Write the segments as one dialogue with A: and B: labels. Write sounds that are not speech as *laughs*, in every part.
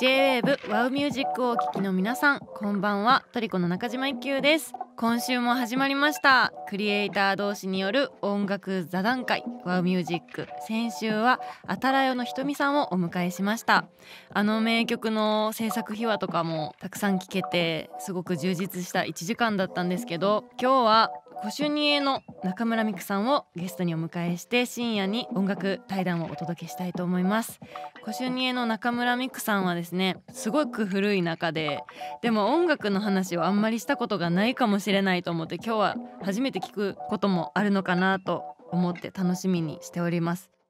A: J-WAVE ワウミュージックをお聴きの皆さんこんばんは。トリコの中島一休です。今週も始まりました。クリエイター同士による音楽座談会。ワウミュージック先週はあたらよのひとみさんをお迎えしました。あの名曲の制作秘話とかもたくさん聞けてすごく充実した1時間だったんですけど今日はコシュニエの中村美久さんをゲストにお迎えして深夜に音楽対談をお届けしたいと思います。コシュニエの中村美久さんはですねすごく古い中ででも音楽の話をあんまりしたことがないかもしれないと思って今日は初めて聞くこともあるのかなと思って楽しみにしております「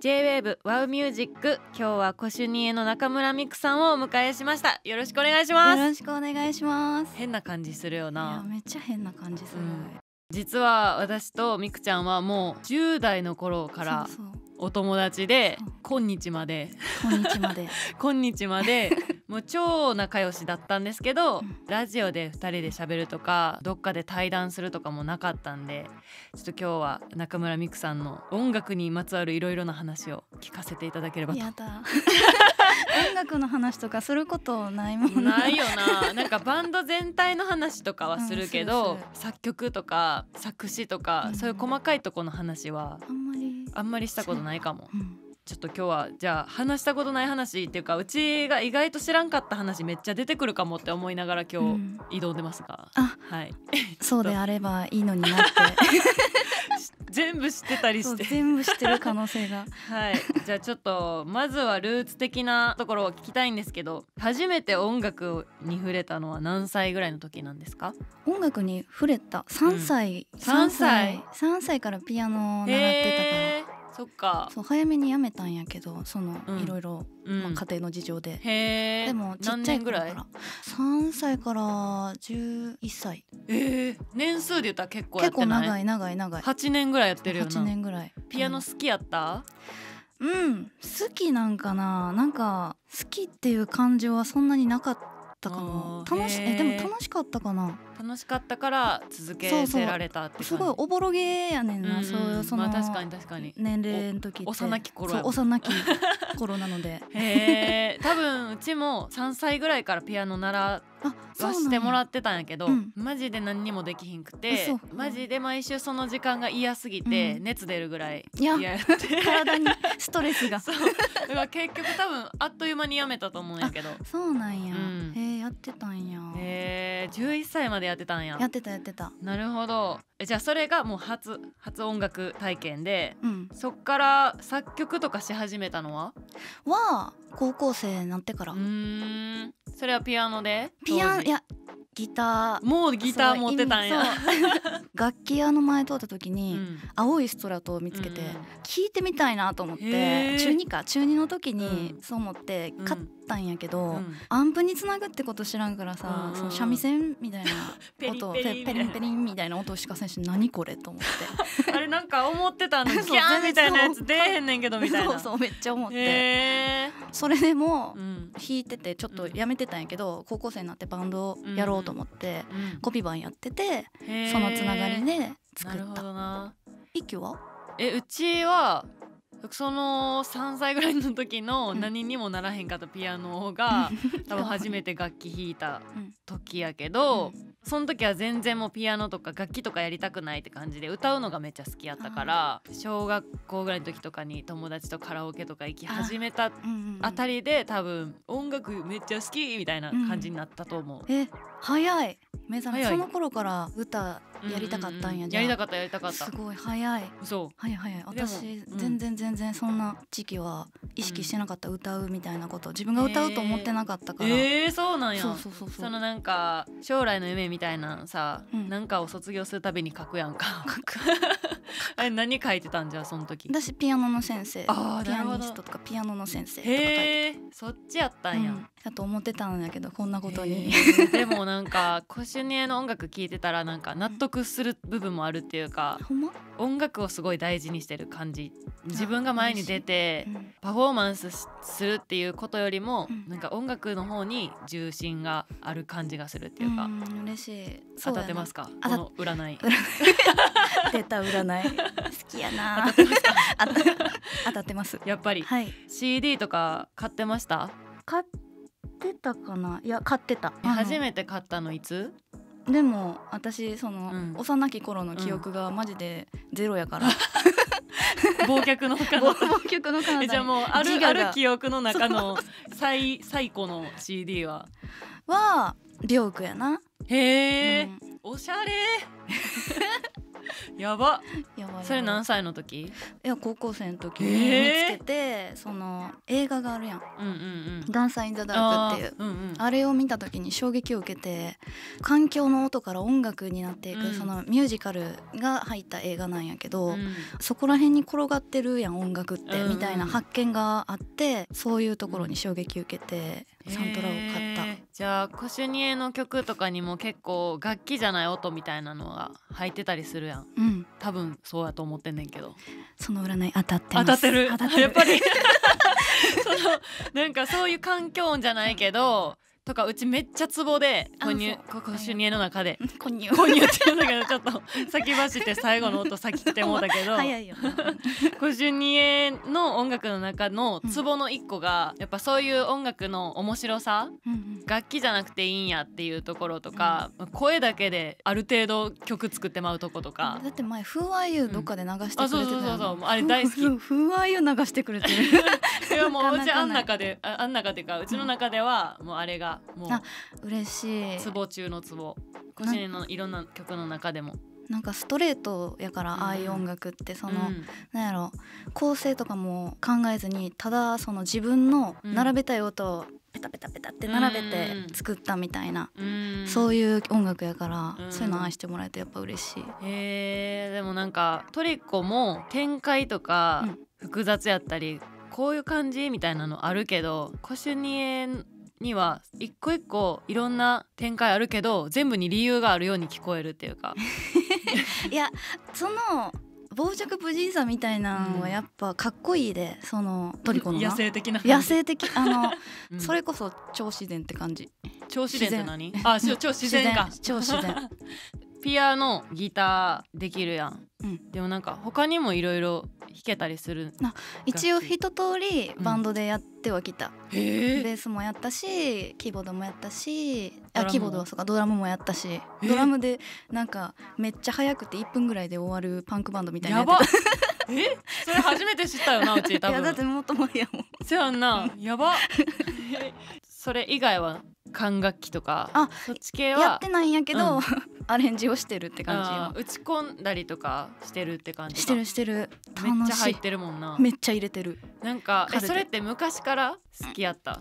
A: J-WAVE ワウミュージック今日はコシュニエの中村美久さんをお迎えしました。よろしくお願いします。
B: よろしくお願いします。
A: 変な感じするよな。
B: めっちゃ変な感じする、
A: うん。実は私とみくちゃんはもう10代の頃から
B: そう
A: お友達で。今日まで。
B: 今日まで。*laughs*
A: 今日までもう超仲良しだったんですけど、
B: うん。
A: ラジオで2人で喋るとかどっかで対談するとかもなかったんでちょっと今日は中村美久さんの音楽にまつわるいろいろな話を聞かせていただければと。
B: やだ。*laughs* 音楽の話とかすることないもん
A: な。いよな。なんかバンド全体の話とかはするけど、
B: うん
A: 作曲とか作詞とか、
B: うん。
A: そういう細かいとこの話は
B: あんまり。
A: あんまりしたことないかも。
B: うん
A: ちょっと今日はじゃあ話したことない話っていうかうちが意外と知らんかった話めっちゃ出てくるかもって思いながら今
B: うん。
A: 日挑んでますが、
B: あ
A: はい。
B: そうであればいいのになって。*laughs*
A: 全部知ってたりして。
B: 全部知ってる可能性が。*laughs*
A: はい。じゃあちょっとまずはルーツ的なところを聞きたいんですけど初めて音楽に触れたのは何歳ぐらいの時なんですか？
B: 音楽に触れた。3歳、
A: うん。
B: 三
A: 3歳。
B: 3歳からピアノを習ってたから、
A: そっか。
B: そう早めにやめたんやけどその、
A: うん。
B: いろいろ、
A: うん。
B: まあ、家庭の事情で、
A: へえ。
B: でもちっ
A: 何
B: ちゃい
A: 年ぐら。い
B: 頃から3歳から11歳。
A: えー、年数で言ったら結構やっ
B: 結構長い長い長い。
A: 8年ぐらいやってるよ
B: 8
A: な。
B: 年ぐらい。
A: ピアノ好きやった、
B: うん。好きなんかな。なんか好きっていう感情はそんなになかったかも
A: あー
B: 楽しえでも楽しかったかな。
A: 楽しかったから続けられたって
B: すごいおぼろげやねんな、
A: うん
B: そういうその、
A: まあ確かに確かに。
B: 年齢の時って。
A: 幼き頃
B: 幼き頃なので。*laughs*
A: へえ多分うちも3歳ぐらいからピアノ習わしてもらってたんやけど、
B: うん。
A: マジで何にもできひんくて
B: 嘘
A: マジで毎週その時間が嫌すぎて、
B: うん。
A: 熱出るぐらい
B: いや
A: 嫌やって。
B: 体に *laughs* ストレスが。
A: そう。だから結局多分あっという間にやめたと思うんやけど。
B: そうなんや、
A: うん。
B: へえやってたんや。
A: へえ11歳までやってたんや。
B: やってたやってた。
A: なるほど。えじゃあそれがもう初初音楽体験で
B: うん。
A: そっから作曲とかし始めたのは？
B: は高校生になってから、
A: うーん。それはピアノで？
B: ピアノいやギター。
A: もうギター持ってたんや。*laughs*
B: 楽器屋の前通った時に、
A: うん。
B: 青いストラトを見つけて、
A: うん。
B: 聞いてみたいなと思って中2か中2の時に
A: うん。
B: そう思って
A: うん。
B: 買ったんやけど、
A: うん。
B: アンプにつなぐってこと知らんからさ、
A: うん。
B: その三味線みたいな音 *laughs*
A: ペリ
B: ペペリンペリンみたいな音しかせんし何これと思って。*laughs*
A: あれなんか思ってたのギャーンみたいなやつ出えへんねんけどみたいな。
B: そうそうめっちゃ思って、それでも弾いててちょっとやめてたんやけど、高校生になってバンドをやろうと思って、
A: うん。
B: コピー版やっててそのつながりで作
A: なるほ
B: った
A: どな。
B: 一挙は？
A: えうちはその3歳ぐらいの時の
B: うん。
A: 何にもならへんかったピアノが *laughs* 多分初めて楽器弾いた
B: うん
A: 時やけど、その時は全然もうピアノとか楽器とかやりたくないって感じで歌うのがめっちゃ好きやったから小学校ぐらいの時とかに友達とカラオケとか行き始めた
B: うんうんうん。
A: あたりで多分音楽めっちゃ好きみたいな感じになったと思う。
B: え早い。目覚めその頃から歌やりたかったんや、じゃ
A: やりたかったやりたかった。
B: すごい早い。
A: そ
B: 早い早い。私、
A: うん。
B: 全然全然そんな時期は意識してなかった、歌うみたいなこと自分が歌うと思ってなかった
A: う
B: から、
A: えー、そうなんや。
B: そうそうそうそう。
A: そのなんか将来の夢みたいなさ、
B: うん。
A: なんかを卒業するたびに書くやんか *laughs* *laughs* え何書いてたんじゃその時？
B: 私ピアノの先生。ピアニストとかピアノの先生とか書いて
A: へえそっちやったんや、
B: うん、だと思ってたんだけどこんなことに。*laughs*
A: でもなんかコシュニエの音楽聴いてたらなんか納得する部分もあるっていうか音楽をすごい大事にしてる感じ。自分が前に出て
B: うん。
A: パフォーマンスしするっていうことよりも
B: うん。
A: なんか音楽の方に重心がある感じがするっていうか。
B: ん嬉しい。
A: 当たってますか？この占い。*laughs*
B: 出た占い好きやな。
A: 当たってますか？
B: あた当たってます。
A: やっぱり。
B: はい。
A: CD とか買ってました？
B: 買ってたかな？いや買ってた。
A: え初
B: め
A: めて買ったのいつ？
B: でも私その、
A: うん。
B: 幼き頃の記憶がマジでゼロやから、*laughs*
A: 忘却の彼
B: 忘
A: 方
B: 曲の彼
A: えじゃあもうあるある記憶の中の最最古の CD は？
B: はビョークやな、
A: へえ、
B: うん。
A: おしゃれ *laughs* やば。
B: やばい
A: それ何歳の時？
B: いや高校生の時に見つけて、その映画があるやん。
A: うんうんうん「
B: ダンサー・イン・ザ・ダーク」っていう。
A: あーうんうん。
B: あれを見た時に衝撃を受けて環境の音から音楽になっていく、
A: うん。
B: そのミュージカルが入った映画なんやけど、
A: うん。
B: そこら辺に転がってるやん音楽って、みたいな発見があってそういうところに衝撃を受けて、サントラを買った。
A: へー。じゃあコシュニエの曲とかにも結構楽器じゃない音みたいなのが入ってたりするやん。
B: うん、
A: 多分そうやと思ってんねんけど。
B: その占い当たってます。
A: 当たってる？
B: 当たってる。
A: やっぱり。*laughs* そのなんかそういう環境音じゃないけどとかうちめっちゃツボで
B: あ
A: コニュ
B: そう。
A: ココシュニエの中で
B: コニュ
A: コニュって言うんだけどちょっと先走って最後の音先来てもうたけど
B: 早いよな
A: コシュニエの音楽の中のツボの一個が、やっぱそういう音楽の面白さ楽器じゃなくていいんやっていうところとか、声だけである程度曲作ってまうとことか
B: だって前「Who Are You」どっかで流してくれてた
A: あれ大好き
B: そう「Who Are You」流してくれてる
A: いやもう
B: う
A: ちあん中でああん中でかうちの中ではもうあれがも
B: あ嬉しい。
A: ツボ中のツボコシュニエのいろんな曲の中でも。
B: なんかストレートやから、
A: うん。
B: ああいう音楽ってその、
A: うん。
B: なんやろ構成とかも考えずにただその自分の
A: うん。
B: 並べたい音をペタペタペタって並べ
A: うん。
B: て作ったみたいな、
A: うん。
B: そういう音楽やから、
A: うん。
B: そういうの愛してもらえてやっぱ嬉しい。
A: へーでもなんかトリコも展開とか
B: うん。
A: 複雑やったり、こういう感じみたいなのあるけどコシュニエには一個一個いろんな展開あるけど全部に理由があるように聞こえるっていうか。*laughs*
B: いやその傍若無人さみたいなのはやっぱかっこいいでそのトリコのな。
A: 野生的な
B: 野生的。あの、*laughs*
A: うん。
B: それこそ超自然って感じ。
A: 超自然って何？あし超自然か。
B: 超自然
A: ピアノギターできるやん、
B: うん。
A: でもなんか他にもいろいろ弾けたりする。
B: 一応一通りバンドでやってはきた、
A: へ
B: ベースもやったしキーボードもやったしあキーボードはそうかドラムもやったし。
A: え？
B: ドラムでなんかめっちゃ速くて1分ぐらいで終わるパンクバンドみたいな
A: やば。え？それ初めて知ったよなうち多
B: た *laughs* いやだって
A: 分
B: もっと前やもん。
A: せやんな。やば。え *laughs* それ以外は管楽器とか。
B: あ
A: そっち系は
B: やってないんやけど、
A: うん
B: アレンジをしてるって感
A: あー打ち込んだりとかしてるって感じ
B: してるしてる。
A: めっちゃ入ってるもんな。
B: めっちゃ入れてる。
A: なんかえそれって昔から好きやった？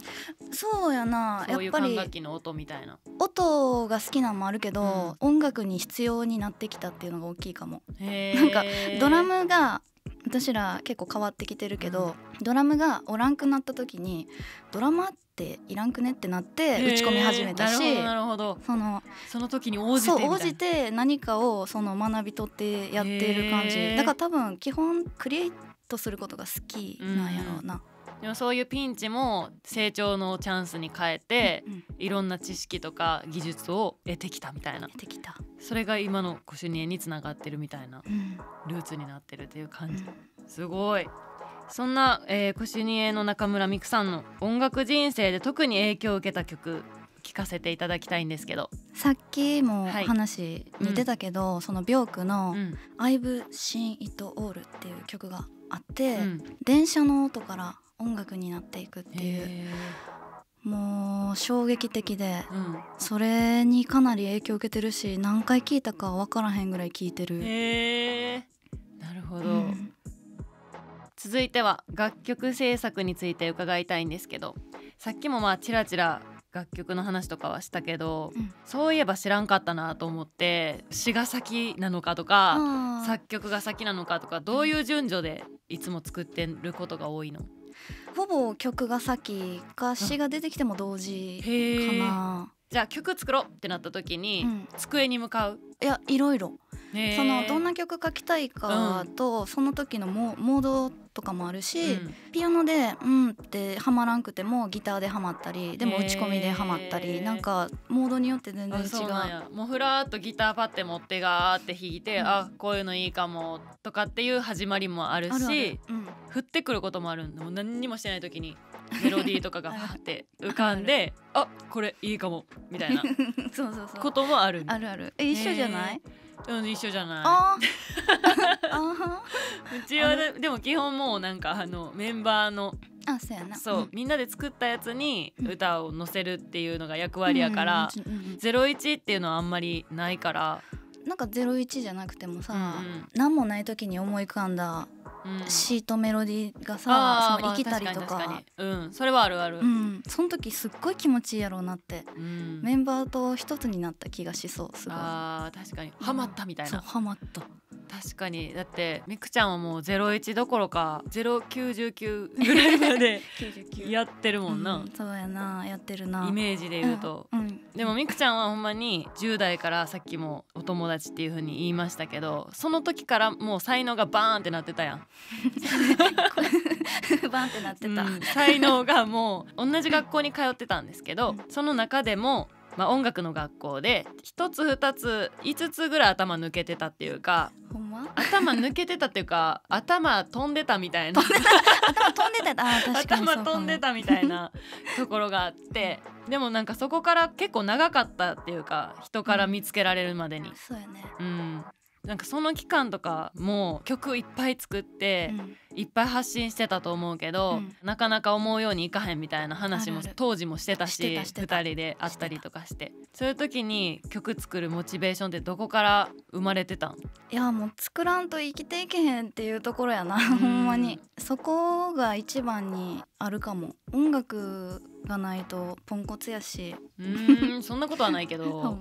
B: そうやな。
A: そういう管
B: やっぱり
A: 楽器の音みたいな。
B: 音が好きなのもあるけど、音楽に必要になってきたっていうのが大きいかも。なんかドラムが私ら結構変わってきてるけど、ドラムがおらんくなった時にドラマっていらんくねってなって打ち込み始めたし
A: なるほど
B: その
A: その時に応じて
B: 応じて何かをその学び取ってやっている感じ。だから多分基本クリエイトすることが好きなんやろうな。
A: でもそういうピンチも成長のチャンスに変えて、
B: うん
A: いろんな知識とか技術を得てきたみたいな。
B: 出てきた、
A: それが今のコシュニエにつながってるみたいな
B: うん。
A: ルーツになってるっていう
B: う
A: 感じ、
B: ん
A: すごいそんな、えーコシュニエの中村美久さんの音楽人生で特に影響を受けた曲聞かせていただきたいんですけど、
B: さっきも
A: はい
B: 話似てたけど、そのビョークの
A: うん「
B: I've Seen It All」っていう曲があって、
A: うん。
B: 電車の音から音楽になっていくっていう。
A: へ
B: もう衝撃的で
A: ーうん。
B: それにかなり影響を受けてるし何回聴いたか分からへんぐらい聴いてる。
A: へー。なるほど、
B: うん
A: 続いては楽曲制作について伺いたいんですけどさっきもまあちらちら楽曲の話とかはしたけど、
B: うん。
A: そういえば知らんかったなと思って詩が先なのかとか作曲が先なのかとかどういう順序でいつも作ってることが多いの？
B: ほぼ曲が先か詩が出てきても同時かな、
A: じゃあ曲作ろうってなった時に、
B: うん。
A: 机に向かう。
B: いやいろいろそのどんな曲書きたいかと、その時のモモードとかもあるし、
A: うん。
B: ピアノでうんってハマらんくてもギターでハマったりでも打ち込みでハマったり、なんかモードによって全然違
A: う。もうふらーっとギターパッて持ってガーって弾いて、
B: うん。
A: あこういうのいいかもとかっていう始まりもあるし降ってくることもあるんだもう何にもしてない時に *laughs* メロディーとかがファって浮かんであこれいいかもみたいな *laughs*
B: そうそうそう。
A: こともある
B: あるある。え一緒じゃない？
A: うん一緒じゃない。*laughs* うちはででも基本もうなんかあのメンバーの
B: あそうやな。
A: そう、みんなで作ったやつに
B: うん。
A: 歌を載せるっていうのが役割やから、
B: うんうんうんうん
A: ゼロ一っていうのはあんまりないから、
B: なんか01じゃなくてもさ、
A: うんうん。
B: 何もない時に思い浮かんだ
A: うん
B: シートメロディーが
A: あ
B: さ
A: ー
B: その生きたりとか。
A: まあうん。それはあるある、
B: うん、その時すっごい気持ちいいやろうなって。
A: うん。
B: メンバーと一つになった気がしそうすごい。
A: あー確かに。ハマったみたい
B: そう
A: な、
B: ハマった。
A: 確かに。だってみくちゃんはもう01どころか099ぐらいまで *laughs* やってるもんな、
B: うんそうやな。やってるな。
A: イメージで言うと、
B: うん、うん。
A: でもみくちゃんはほんまに10代からさっきもお友達っていう風に言いましたけどその時からもう才能がバーンってなってたやん、*laughs*
B: バンってなってた、
A: うん才能がもう同じ学校に通ってたんですけどその中でも、まあ、音楽の学校で1つ2つ5つぐらい頭抜けてたっていうか
B: ほんま？
A: 頭抜けてたっていうか頭飛んでたみたいな。
B: 頭飛んでた。
A: 頭飛んでた。みたいなところがあってでもなんかそこから結構長かったっていうか人から見つけられるまでに。
B: そうやね、
A: うんなんかその期間とかもう曲いっぱい作って、
B: うん。
A: いっぱい発信してたと思うけど、
B: うん。
A: なかなか思うようにいかへんみたいな話も当時もしてたし
B: してたしてた。
A: 2人で会ったりとかして。そういう時に曲作るモチベーションってどこから生まれてたん？
B: いやもう作らんと生きていけへんっていうところやな。ほんまに。そこが一番にあるかも。音楽がないとポンコツやし。
A: うーんそんなことはないけ *laughs*
B: ほ
A: ど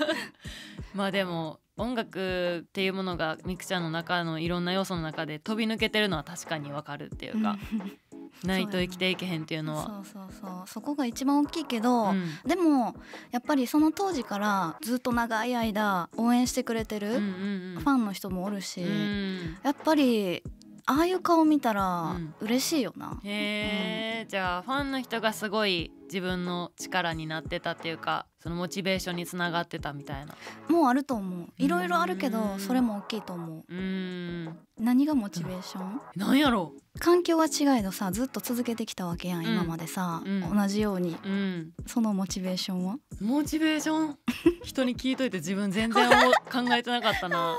A: *laughs*
B: ま
A: あでも音楽っていうものがみくちゃんの中のいろんな要素の中で飛び抜けてるのは確かにわかるっていうか、*laughs* ないと生きていけへんっていうのは。
B: そうそうそう。そこが一番大きいけど、
A: うん
B: でもやっぱりその当時からずっと長い間応援してくれてるフ
A: うんうんうん。
B: ァンの人もおるし、
A: うん。
B: やっぱりああいう顔見たら
A: うん。
B: 嬉しいよな、
A: へえ、じゃあファンの人がすごい自分の力になってたっていうかそのモチベーションにつながってたみたいな。
B: もうあると思う。いろいろあるけ
A: うん
B: どそれも大きいと思う。
A: うーん。
B: 何がモチベーション？
A: なんやろ。
B: 環境は違えどさずっと続けてきたわけやん、
A: うん。
B: 今までさ、
A: うん。
B: 同じように。
A: うん。
B: そのモチベーションは？
A: モチベーション？*laughs* 人に聞いといて自分全然考えてなかったな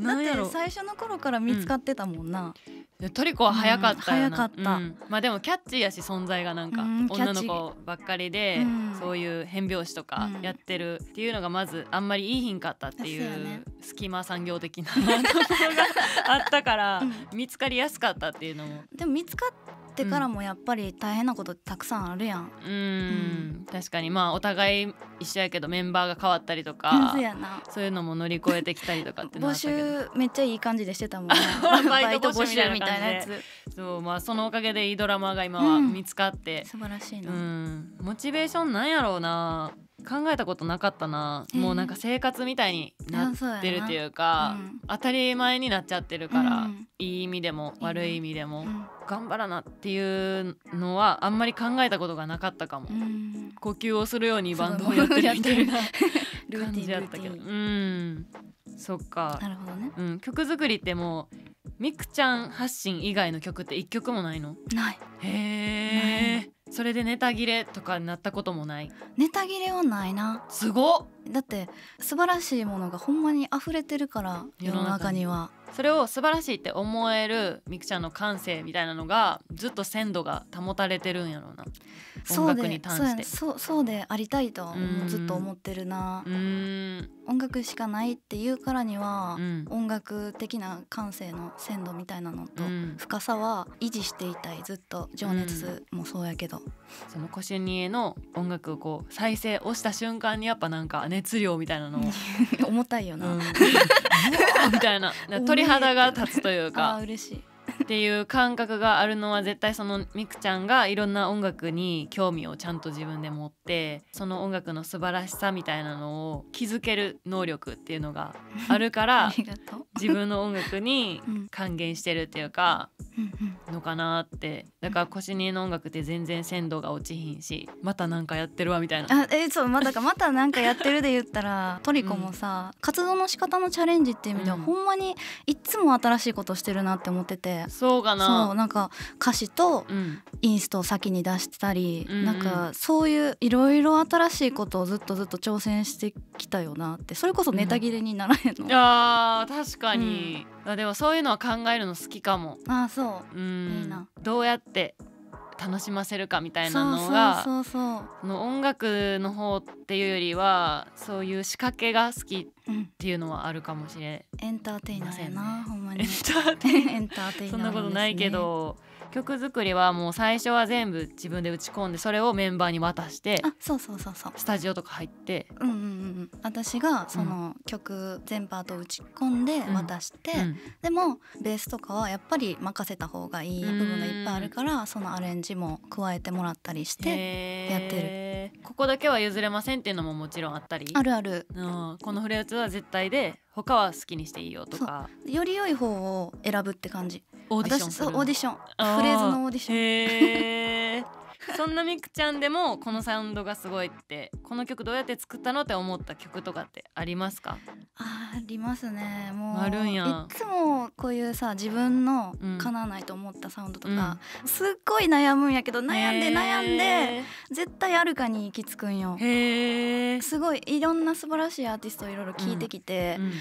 B: だって最初の頃から見つかってたもんな、
A: いやトリコは早かったよな、
B: うん。早かった。
A: うん。まあでもキャッチーやし存在がなんか女の子ばっかりで、
B: うん。
A: そういう変拍子とか
B: うん。
A: やってるっていうのがまずあんまりいいひんかったってい
B: そう
A: 隙間産業的な *laughs* ところがあったから
B: う
A: 見つかりやすかったっていうのも。
B: でも見つかってからもやっぱり大変なことたくさんあるやん、
A: うーん。確かに。まあお互い一緒やけどメンバーが変わったりとか
B: そうやな。
A: そういうのも乗り越えてきたりとかってのはあ
B: 募
A: ったけど。
B: 集めっちゃいい感じでしてたもん。*laughs* な
A: バイト募集みたいな
B: やつ。
A: そうまあそのおかげでいいドラマが今は見つかって、
B: 素晴らしいな、
A: うん。モチベーションなんやろうな考えたことなかったな、もうなんか生活みたいになってるっていうか
B: う。ん。
A: 当たり前になっちゃってるから、
B: うん
A: いい意味でも悪い意味でも、
B: うん。
A: 頑張らなっていうのはあんまり考えたことがなかったかも、
B: うん。
A: 呼吸をするようにバンドをやってるみたいな *laughs* 感じ
B: ィンルーテ
A: やったけどうんそっか。
B: なるほどね。
A: うん、曲作りってもうみくちゃん発信以外の曲って一曲もないの？
B: ない。
A: へえそれでネタ切れとかになったこともない？
B: ネタ切れはないな。
A: すごっ。
B: だって素晴らしいものがほんまに溢れてるから世の中には
A: それを素晴らしいって思えるみくちゃんの感性みたいなのがずっと鮮度が保たれてるんやろうな。音楽に関して。
B: そうそうそうでありたいとずっと思ってるな音楽しかないっていうからには、
A: うん。
B: 音楽的な感性の鮮度みたいなのと、深さは維持していたいずっと情熱もそうやけど、
A: そのコシュニエの音楽をこう再生押した瞬間にやっぱなん。か熱量みたいなのを、
B: 重たいよな、
A: うん。みたいな鳥肌が立つというか。
B: あ嬉しい。
A: っていう感覚があるのは絶対そのみくちゃんがいろんな音楽に興味をちゃんと自分で持ってその音楽の素晴らしさみたいなのを気づける能力っていうのがあるか *laughs*
B: あ
A: ら自分の音楽に
B: うん。
A: 還元してるっていうかのかなって。だからコシニエの音楽って全然鮮度が落ちひんしまたなんかやってるわみたいな。
B: あえそうまだかまたなんかやってるで言ったら *laughs* トリコもさ、活動の仕方のチャレンジっていう意味では、
A: うん。
B: ほんまにいっつも新しいことしてるなって思ってて
A: そうか
B: そう
A: な
B: なんか歌詞と
A: うん。
B: インストを先に出したり、
A: うんうん。
B: なんかそういういろいろ新しいことをずっとずっと挑戦してきたよなってそれこそネタ切れにならへんの、
A: いやー確かに、あでもそういうのは考えるの好きかも。
B: あそう。
A: うん。
B: いいな。
A: どうやって楽しませるかみたいなのが
B: そうそうそう
A: その音楽の方っていうよりはそういう仕掛けが好きっ
B: うん、
A: ていうのはあるかもしれ
B: エンターテイナーやな、ほんま
A: ん。
B: に。
A: エンターテイナー。*laughs* そんなことないけど、曲作りはもう最初は全部自分で打ち込んでそれをメンバーに渡して
B: あそうそうそうそう。
A: スタジオとか入って、
B: うんうんうん私がその曲全パート打ち込んで
A: うん。
B: 渡して、
A: うん。
B: でもベースとかはやっぱり任せた方がいい部分がいっぱいあるからそのアレンジも加えてもらったりしてやって
A: ここだけは譲れませんっていうのももちろんあったり？
B: あるある。
A: うん、このフレーズは絶対で他は好きにしていいよとか。
B: より良い方を選ぶって感じ
A: オーディション
B: 私そうオーディション。フレーズのオーディション。
A: へー。*laughs* そんなみくちゃんでもこのサウンドがすごいってこの曲どうやって作ったのって思った曲とかってありますか？
B: ありますね。もう
A: あるんや。
B: いつもこういうさ自分の
A: うん。
B: 叶わないと思ったサウンドとか、すっごい悩むんやけど悩んで悩んで絶対あるかに行き着くんよ。すごいいろんな素晴らしいアーティストいろいろ聞いてきて、
A: うん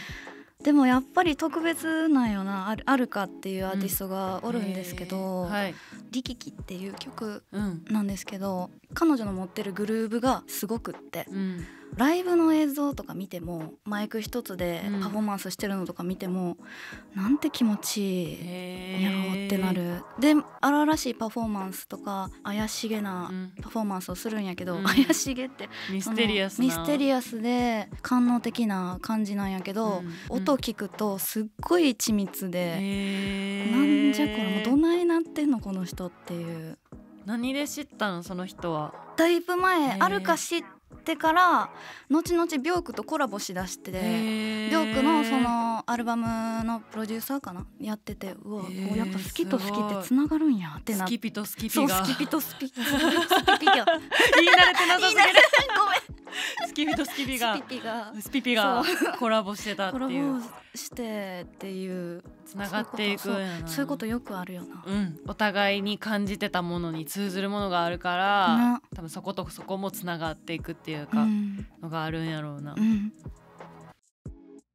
B: でもやっぱり特別なんよな。あるあるかっていうアーティストがおるんですけど「
A: へーはい。
B: リキキ」っていう曲
A: うん。
B: なんですけど彼女の持ってるグルーヴがすごくって。
A: うん
B: ライブの映像とか見てもマイク一つで
A: うん。
B: パフォーマンスしてるのとか見ても、なんて気持ちいい
A: へ
B: にゃおってなる。で荒々しいパフォーマンスとか怪しげな
A: うん。
B: パフォーマンスをするんやけど、
A: うん。
B: 怪しげって
A: ミステリアスな。
B: ミステリアスで官能的な感じなんやけど、
A: うん。
B: 音聞くとすっごい緻密で、なんじゃこれもうどないなってんのこの人っていう。
A: 何で知ったのその人は？
B: だいぶ前あるか知ってから後々ビョークとコラボしだしてビョークのそのアルバムのプロデューサーかな？やっててうわもうやっぱ好きと好きってつながるんやってなって。
A: スキピとスキ
B: そう
A: ピが
B: スキピとスピスキピピが
A: 言い慣れてなさすぎる。
B: ごめん
A: スキピとスキピが。
B: スピピが
A: コラボしてたって
B: コラボ
A: いう
B: してっていう
A: つながっていく
B: そういうことよくあるよな。
A: うん、お互いに感じてたものに通ずるものがあるから、
B: な。
A: 多分そことそこもつながっていくっていう
B: う
A: か、
B: ん。
A: のがあるんやろうな、
B: うん、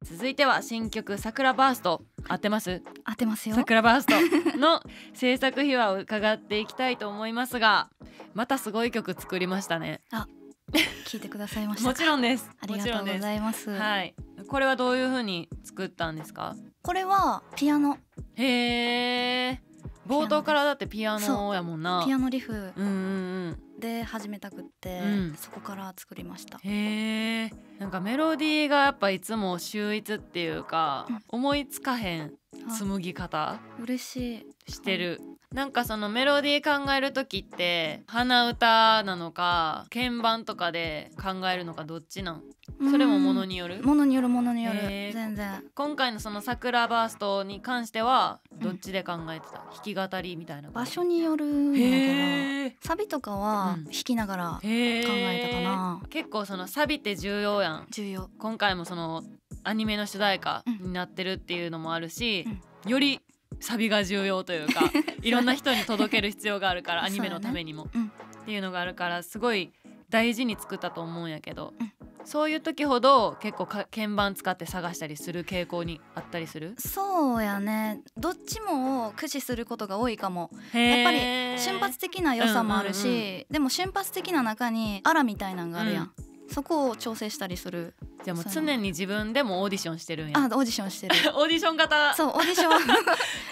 A: 続いては新曲「桜バースト」合ってます？
B: 当てますよ。
A: 桜バースト。*laughs* の制作秘話を伺っていきたいと思いますがまたすごい曲作りましたね
B: 聞いてくださいました。
A: もちろんです。
B: ありがとうございます。
A: はい。これはどういう風に作ったんですか？
B: これはピアノ。
A: へえ冒頭からだってピアノやもんな。
B: ピアノリフで始めたくって、
A: うん。
B: そこから作りました。
A: へえなんかメロディーがやっぱいつも秀逸っていうか、
B: うん。
A: 思いつかへん
B: あ
A: 紡ぎ方？
B: 嬉しい。
A: してる、なんかそのメロディー考える時って鼻歌なのか鍵盤とかで考えるのかどっちなん？それもものによる？
B: ものによるものによる。
A: へー
B: 全然。
A: 今回のその桜バーストに関してはどっちで考えてた、弾き語りみたいな
B: 場所によるのかな。サビとかは
A: うん
B: 弾きながら考えたかな。
A: 結構そのサビって重要やん。
B: 重要。
A: 今回もそのアニメの主題歌になってるっていうのもあるし、よりサビが重要というか *laughs* いろんな人に届ける必要があるからアニメのためにも、
B: うん。
A: っていうのがあるからすごい大事に作ったと思うんやけど、
B: うん。
A: そういう時ほど結構か鍵盤使って探したりする傾向にあったりする？
B: そうやね。どっちも駆使することが多いかも。
A: や
B: やっぱり瞬発的な良さもあるし、
A: うんうん
B: でも瞬発的な中にアラみたいなんがあるやん、そこを調整したりする
A: じゃあもう常に自分でもオーディションしてるんや。
B: あオーディションしてる。*laughs*
A: オーディション型。
B: そうオーディション。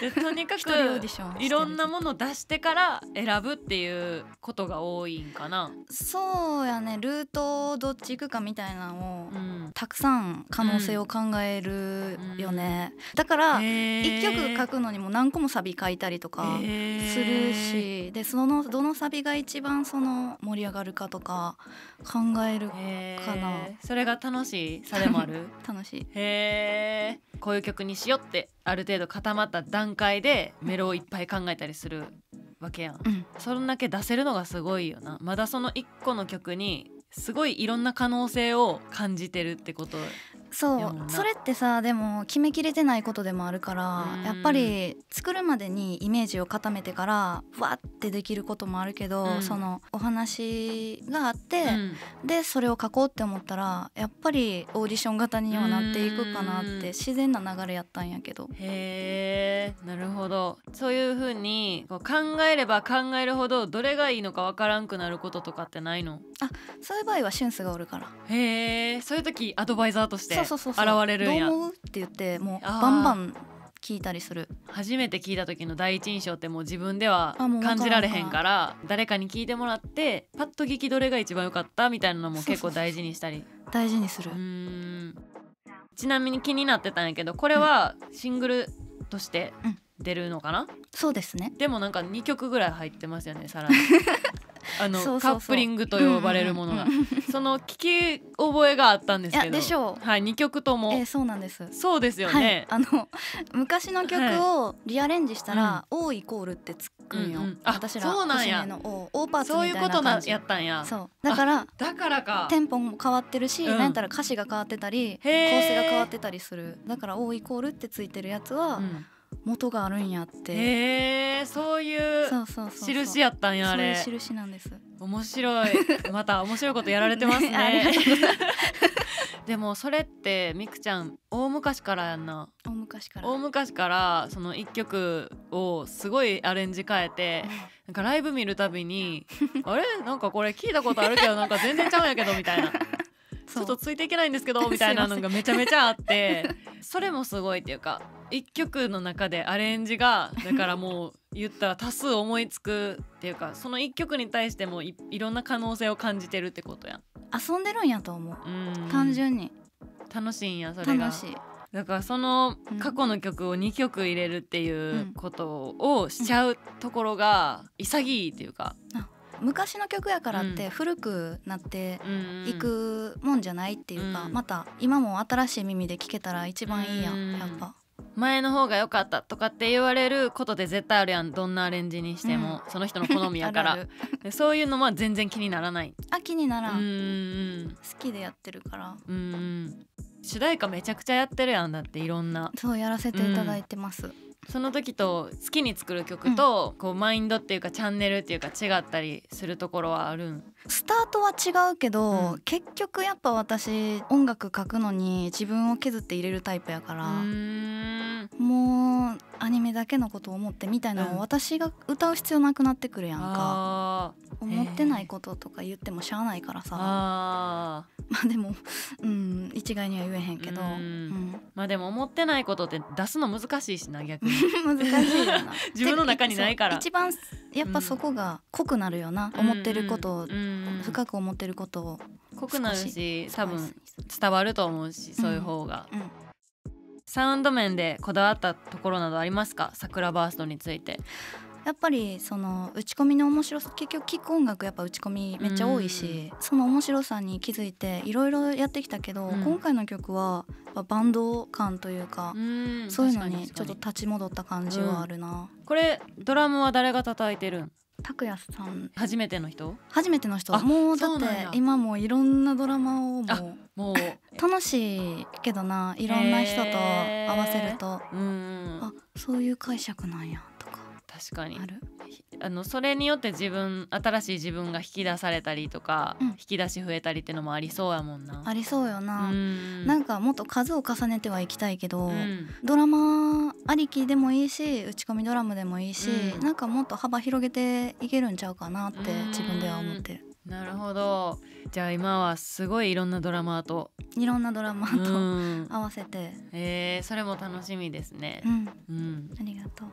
B: *laughs*
A: でとにか
B: 一人オーディ
A: くいろんなもの出してから選ぶっていうことが多いんかな。
B: そうやね。ルートどっち行くかみたいなのを、
A: うん。
B: たくさん可能性を考えるよね、だから一曲書
A: く
B: くのにも何個もサビ書いたりとかするしでそのどのサビが一番その盛り上がるかとか考えるかな。
A: それが楽しいさでもある？*laughs*
B: 楽しい。
A: へえこういう曲にしようってある程度固まった段階でメロをいっぱい考えたりするわけやん。
B: うん。
A: そんだけ出せるのがすごいよな。まだその一個の曲にすごいいろんな可能性を感じてるってこと
B: そうそれってさでも決めきれてないことでもあるから
A: うん。
B: やっぱり作るまでにイメージを固めてからわってできることもあるけど、
A: うん。
B: そのお話があって、
A: うん。
B: でそれを書こうって思ったらやっぱりオーディション型にはなっていくかなっ
A: うん。
B: て自然な流れやったんやけど。
A: へえなるほど。そういうふうにこう考えれば考えるほどどれがいいのかわからんくなることとかってないの？
B: そういう場合はシュンスがおるから。
A: へえそういう時アドバイザーとして？現
B: そうそうそう。
A: れるんや。
B: どう思う？って言ってもうバンバン聞いたりする。
A: 初めて聞いた時の第一印象ってもう自分では感じられへんから誰かに聞いてもらってパッと聞きどれが一番良かったみたいなのも結構大事にしたり。
B: 大事にする。
A: ちなみに気になってたんやけどこれはシングルとして
B: うん。
A: 出るのかな、
B: そうですね。
A: でもなんか2曲ぐらい入ってますよねさらに *laughs* あの
B: そうそうそう。
A: カップリングと呼ばれるものが、
B: うんうんうん
A: その聞き覚えがあったんですけど。
B: でしょう。
A: はい2曲とも、
B: えーそうなんです。
A: そうですよ
B: はい。
A: ね、
B: あの *laughs* 昔の曲をリアレンジしたら「O イコール」ってつくんよ、
A: うんうん。あ
B: 私ら
A: そうなんや。
B: の O, O パーツ
A: そう
B: みたい
A: いうことな
B: な感じ
A: やったんや。
B: そう。だから
A: だからか。
B: テンポも変わってるし、
A: うん。
B: なんやったら歌詞が変わってたり構成が変わってたりする。だから「O イコール」ってついてるやつは
A: うん
B: 元があるんやって、
A: へえそういう印やったんやあれ。
B: そういう印なんです。
A: 面白い。*laughs* また面白いことやられてます
B: ね。
A: ね *laughs* でもそれってみくちゃん大昔からやんな。
B: 大昔から。
A: 大昔からその一曲をすごいアレンジ変えてなんかライブ見るたびに *laughs* あれ？なんかこれ聞いたことあるけどなんか全然ちゃうんやけどみたいなちょっとついていけないんですけど *laughs* みたいなのがめちゃめちゃあって *laughs* それもすごいっていうか一曲の中でアレンジがだからもう言ったら多数思いつくっていうかその一曲に対してもいいろんな可能性を感じてるってことやん。
B: 遊んでるんやと思う。
A: うん。
B: 単純に。
A: 楽しいんやそれが。
B: 楽しい。
A: だからその
B: うん。
A: 過去の曲を2曲入れるっていうことをしちゃうところが潔いっていうか、
B: 昔の曲やからっ
A: うん。
B: て古くなって
A: うん。
B: いくもんじゃないっていうか、
A: うん。
B: また今も新しい耳で聞けたら一番いいやん、
A: うん。
B: やっぱ。
A: 前の方が良かったとかって言われることで絶対あるやんどんなアレンジにしても、その人の好みやから。*laughs*
B: あ
A: そういうのは全然気にならない。
B: あ気にならん、
A: うんうん。
B: 好きでやってるから。
A: うんうん。主題歌めちゃくちゃやってるやんだっていろんな。
B: そうやらせていただいてます、
A: その時と好きに作る曲と、こうマインドっていうかチャンネルっていうか違ったりするところはあるん？
B: スタートは違うけど、
A: うん。
B: 結局やっぱ私音楽書くのに自分を削って入れるタイプやから、
A: うーん。
B: もうアニメだけのことを思ってみたいなの
A: うん。
B: を私が歌う必要なくなってくるやんか、
A: あー。
B: 思ってないこととか言ってもしゃあないからさ、
A: あ *laughs*
B: まあでもうん一概には言えへんけど、
A: うん。
B: うん。
A: まあでも思ってないことって出すの難しいしな逆に。*laughs*
B: 難しいよな。*laughs*
A: 自分の中にないから。
B: 一番やっぱそこが濃くなるよな、思ってることを、
A: うん
B: 深く思ってることを
A: 濃くなる
B: 少
A: し
B: ス
A: 多分伝わると思うしそういう方が、
B: うん
A: サウンド面でこだわったところなどありますか？桜バーストについて。
B: やっぱりその打ち込みの面白さ結局聴く音楽やっぱ打ち込みめっちゃ多いし、その面白さに気づいていろいろやってきたけど、
A: うん。
B: 今回の曲はバンド感というか、
A: うん。
B: そういうのにちょっと立ち戻った感じはあるな。
A: これドラムは誰が叩いてるん？
B: 拓也さん。
A: 初めての人？
B: 初めての人。
A: あ
B: もうだって今もういろんなドラマをも
A: あ
B: う。楽しいけどな。いろんな人と合わせると、
A: うん。
B: あそういう解釈なんや
A: 確かに。
B: ある。
A: あのそれによって自分新しい自分が引き出されたりとか、
B: うん。
A: 引き出し増えたりってのもありそうやもんな。
B: ありそうよ
A: う
B: な、
A: ん。
B: なんかもっと数を重ねてはいきたいけど、
A: うん。
B: ドラマありきでもいいし打ち込みドラムでもいいし、
A: うん。
B: なんかもっと幅広げていけるんちゃうかなって
A: うん。
B: 自分では思って。る
A: なるほど。じゃあ今はすごいいろんなドラマーと、
B: いろんなドラマ
A: う
B: と
A: ん。
B: 合わせて。
A: えーそれも楽しみですね。
B: う。ん。
A: うん、
B: ありがとう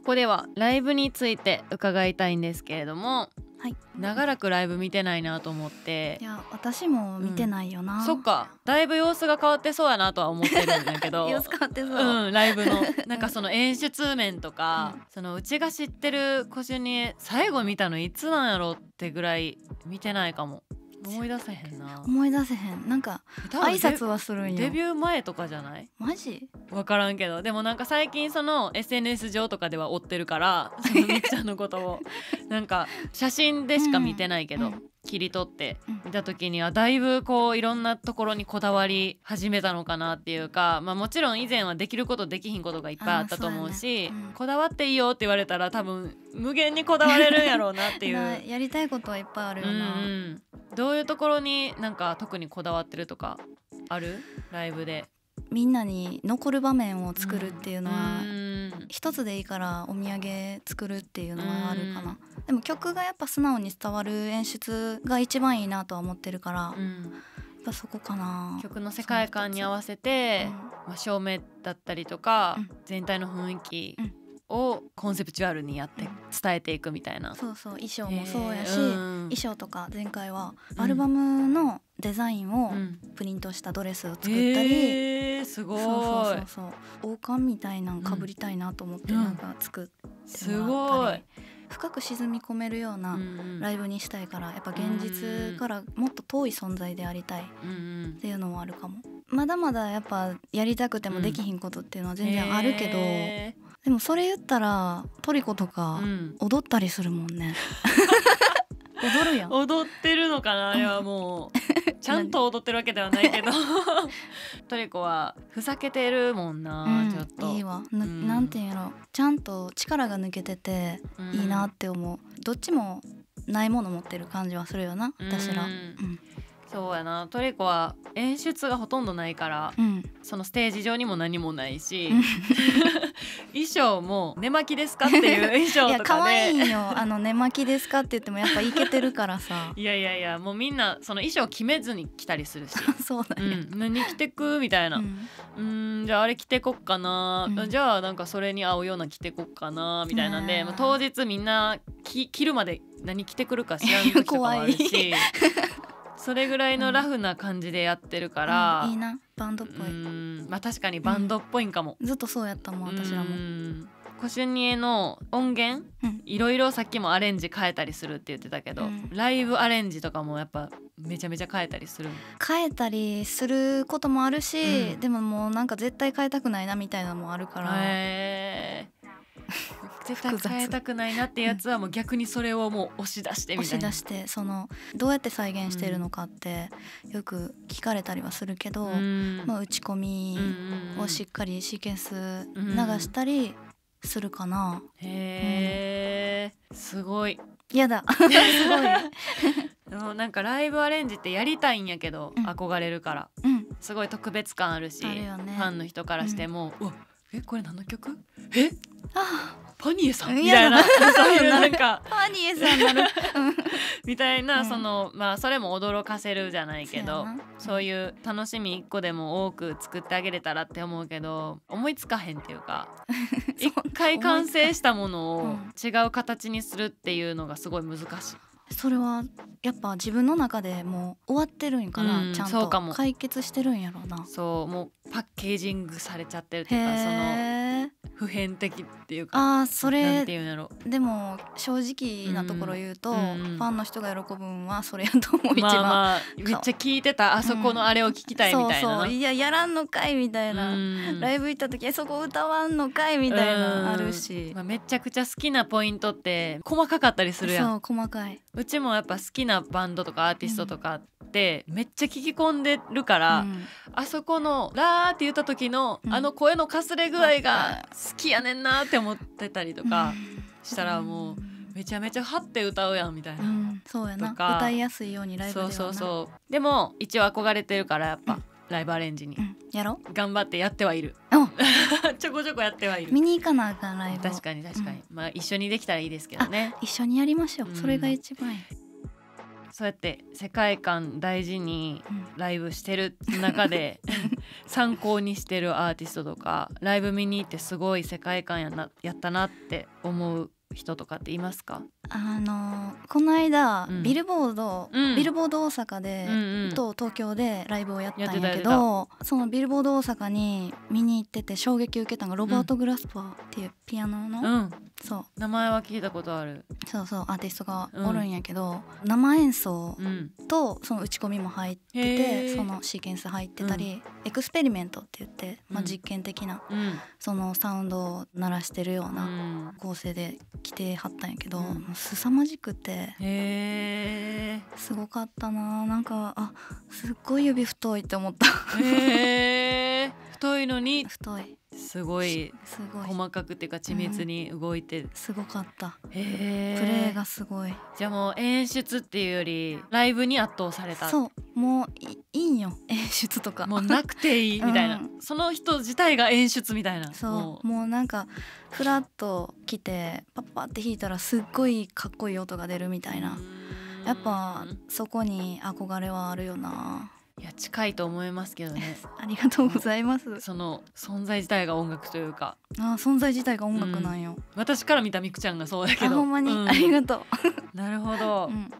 A: ここではライブについて伺いたいんですけれども、
B: はい。
A: 長らくライブ見てないなと思って。
B: いや私も見てないよな、
A: そっか。だいぶ様子が変わってそうやなとは思ってるんだけど。*laughs*
B: 様子変わってそう、
A: うん、ライブの。*laughs* なんかその演出面とか、
B: うん。
A: そのうちが知ってるコシュニ最後見たのいつなんやろってぐらい見てないかも思い出せへんな。
B: 思い出せへん。なんか挨拶はするんよ。
A: デビュー前とかじゃない？
B: マジ？
A: 分からんけど。でもなんか最近その SNS 上とかでは追ってるからそのみくちゃんのことを。*laughs* なんか写真でしか見てないけど、
B: うん
A: 切り取って
B: うん。
A: 見た時にはだいぶこういろんなところにこだわり始めたのかなっていうか、まあ、もちろん以前はできることできひんことがいっぱいあったと思うし
B: ね。うん。
A: こだわっていいよって言われたら多分無限にこだわれるんやろうなっていう。*laughs*
B: なやりたいことはいっぱいあるよな、
A: うんうんどういうところになんか特にこだわってるとかある？ライブで。
B: みんなに残る場面を作るっていうのは、
A: うん。
B: 一つでいいからお土産作るっていうのはあるかな、でも曲がやっぱ素直に伝わる演出が一番いいなとは思ってるから、やっ
A: うん
B: ぱそこかな。
A: 曲の世界観に合わせて、まあ、照明だったりとか、
B: うん。
A: 全体の雰囲気
B: うん
A: をコンセプチュアルにやって伝えていくみたいな。
B: そうそう衣装もそうやし、
A: うん。
B: 衣装とか前回は
A: うん
B: アルバムのデザインを
A: うん。
B: プリントしたドレスを作ったり、
A: えー、すごい。
B: そうそうそうそう。王冠みたいなんかぶりたいなと思って
A: うん。
B: なんか作って
A: す
B: もら
A: ごい
B: ったり、深く沈み込めるようなライブにしたいからやっぱ現実からもっと遠い存在でありたい。っ
A: うんうん。
B: ていうのはあるかも。まだまだやっぱやりたくてもできひんことっていうのは全然あるけど、
A: へ
B: でもそれ言ったらトリコと
A: ー
B: か
A: うん。
B: 踊ったりするもんね。*laughs* 踊るやん。
A: 踊ってるのかなあれはもう。*laughs* ちゃんと踊ってるわけではないけど。*laughs* トリコはふざけてるもんな、
B: うん
A: ちょっと。
B: いいわ、ぬ
A: うん。
B: なんていうんやろ。ちゃんと力が抜けてて
A: うん
B: いいなって思う、どっちもないもの持ってる感じはするよな私ら。
A: う
B: うんん。
A: そうやな。トリコは演出がほとんどないから
B: うん。
A: そのステージ上にも何もないし。
B: うん
A: 衣装も寝巻きですかっていう衣
B: い
A: 装とかで。
B: 愛いんよ。あの寝巻きですかって言ってもやっぱイケてるからさ。*laughs*
A: いやいやいやもうみんなその衣装決めずに着たりするし。*laughs*
B: そうだね、
A: うん、何着てくみたいな、
B: う
A: うんん、じゃああれ着てこっかな、
B: うん。
A: じゃあなんかそれに合うような着てこっかなみたいなんで、
B: うん
A: まあ当日みんなき着るまで何着てくるか知らん時とかもあるしそれぐらいのラフな感じでやってるから、
B: うんいいな。バンドっぽい、
A: うん。まあ確かにバンドっぽいんかも、
B: ずっとそうやったもん私らも、
A: うんコシュニエの音源？
B: うん。
A: いろいろさっきもアレンジ変えたりするって言ってたけど、
B: うん。ラ
A: ライブアレンジとかもやっぱめちゃめちゃ変えたりする
B: 変えたりすることもあるし、
A: うん。
B: でももうなんか絶対変えたくないなみたいなのもあるから、
A: 絶対変えたくないなってやつはもう逆にそれをもう押し出してみたいな。
B: 押し出してそのどうやって再現してるのかってよく聞かれたりはするけど、
A: うん。
B: まあ、打ち込み
A: うんうん
B: をしっかりシーケンス流したりするかな。
A: へーすごい。
B: やだ。すごい、
A: なんかライブアレンジってやりたいんやけど、
B: うん。
A: 憧れるから。
B: うん、
A: すごい特別感あるし
B: ね。
A: ファンの人からしても、うわえこれ何の曲？え？
B: あ
A: パニエさん。
B: うん
A: みたいな。そういうなんか。*laughs*
B: パニエさんなる *laughs*
A: みたいな、
B: うん。
A: そのまあそれも驚かせるじゃないけど
B: そう
A: いう楽しみ一個でも多く作ってあげれたらって思うけど思いつかへんっていうか *laughs* 一回完成したものを違う形にするっていうのがすごい難しい。
B: それはやっぱ自分の中でもう終わってるんかな、
A: うん
B: ちゃんと。
A: そうかも。
B: 解決してるんやろうな。
A: そうもうパッケージングされちゃってるっていうかその。普遍的っていうか
B: あーそ
A: なん
B: れ
A: ていうんやろ。
B: でも正直なところ言うと、
A: うんうん。
B: ファンの人が喜ぶんはそれやと思う一番。
A: まあまあめっちゃ聞いてたあそこのあれを聞きたいみたいな
B: そうそういややらんのかいみたいな、
A: うん。
B: ライブ行った時えそこ歌わんのかいみたいなあるし、
A: まあ、めちゃくちゃ好きなポイントって細かかったりするやん。
B: そう細かい。う
A: ちもやっぱ好きなバンドとかアーティストとかってめっちゃ聞き込んでるから、
B: うん。
A: あそこの「ラー」って言った時の、
B: うん。
A: あの声のかすれ具合が好きやねんなって思ってたりとか、したらもうめちゃめちゃ張って歌うやんみたいな、
B: うん、そうやな。歌いやすいようにライブで
A: そうそうそう。でも一応憧れてるからやっぱ、
B: うん。
A: ライブアレンジに。
B: うん、やろ
A: 頑張ってやってはいる。
B: う *laughs*
A: ちょこちょこやってはいる。
B: 見に行かなあかんライブを。
A: 確かに確かに、まあ一緒にできたらいいですけどね。
B: 一緒にやりましょう、
A: うん。
B: それが一番いい、
A: そうやって世界観大事に
B: うん。
A: ライブしてる中で *laughs* 参考にしてるアーティストとかライブ見に行ってすごい世界観やなやったなって思う人とかっていますか、
B: あのこの間、
A: うん。
B: ビルボード、
A: うん。
B: ビルボード大阪で、
A: うんうん。
B: と東京でライブをやったんやけどそのビルボード大阪に見に行ってて衝撃受けたのがロバート・グラスパーっていうピアノの、
A: うん
B: そう。
A: 名前は聞いたことある。
B: そうそうアーティストがおるんやけど、生演奏
A: うん。
B: とその打ち込みも入って
A: へー。
B: てそのシーケンス入ってたり、エクスペリメントって言って、まあ、
A: うん。
B: 実験的な
A: うん。
B: そのサウンドを鳴らしてるよう
A: う
B: なん。構成で来てはったんやけど、
A: うん。
B: もう凄まじくて
A: へ
B: すごかったな。なんかあすっごい指太いって思った。
A: 太いのに
B: 太い
A: すごい細かくっていうか緻密に動いて、
B: すごかった。プレーがすごい。
A: じゃあもう演出っていうよりライブに圧倒された。
B: そう。もういいいんよ。*laughs* 演出とか。
A: もうなくていいみたいな、
B: うん
A: その人自体が演出みたいな。
B: そう。もう。なんかフラッと来てパッパって弾いたらすっごいかっこいい音が出るみたいな。やっぱそこに憧れはあるよない
A: や近いと思いますけどね。*laughs*
B: ありがとうございます。
A: その存在自体が音楽というか。
B: あ存在自体が音楽なんよ、
A: 私から見たみくちゃんがそうだけど。
B: あほんまに、
A: う
B: ありがと *laughs*
A: なるほど。
B: う、う、ん、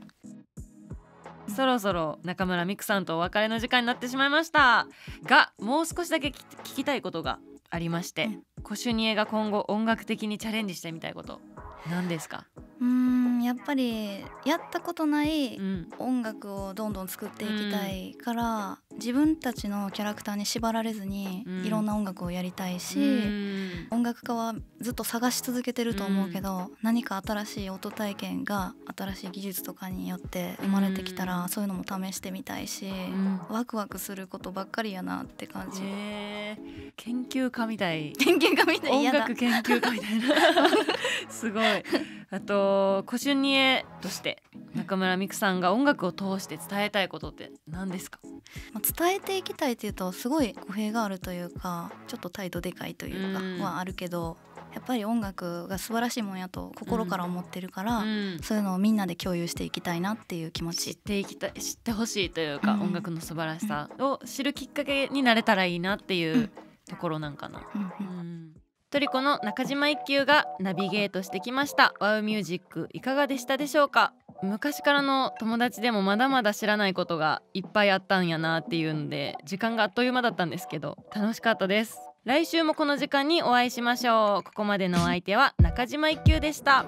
A: そろそろ中村みくさんとお別れの時間になってしまいました。がもう少しだけ聞聞きたいことがありまして、
B: うん。
A: コシュニエが今後音楽的にチャレンジしてみたいこと何ですか、
B: うーんやっぱりやったことない
A: うん。
B: 音楽をどんどん作っていきたいから、自分たちのキャラクターに縛られずに
A: うん。
B: いろんな音楽をやりたいし、
A: うん。
B: 音楽家はずっと探し続けてると思うけど、何か新しい音体験が新しい技術とかによって生まれてきたら、
A: うん。
B: そういうのも試してみたいし、
A: うん。
B: ワクワクすることばっかりやなって感じ。
A: へー研究家みたい。
B: 研究家みたい
A: 音楽研究家みたいな。*laughs* すごい。あとコシュニエとして中村美久さんが音楽を通して伝えたいことって何ですか？
B: まあ伝えていきたいっていうとすごい語弊があるというかちょっと態度でかいというか
A: うん。
B: はあるけど、やっぱり音楽が素晴らしいもんやと心から思ってるから、
A: うん。
B: そういうのをみんなで共有していきたいなっていう気持
A: 知っ
B: ち。
A: ていきたい知ってほしいというか、
B: うん。
A: 音楽の素晴らしさを知るきっかけになれたらいいなっていううんところなんかな。
B: う
A: んトリコの中島一休がナビゲートしてきました。ワウミュージックいかがでしたでしょうか？昔からの友達でもまだまだ知らないことがいっぱいあったんやなっていうんで時間があっという間だったんですけど楽しかったです。来週もこの時間にお会いしましょう。ここまでのお相手は中島一休でした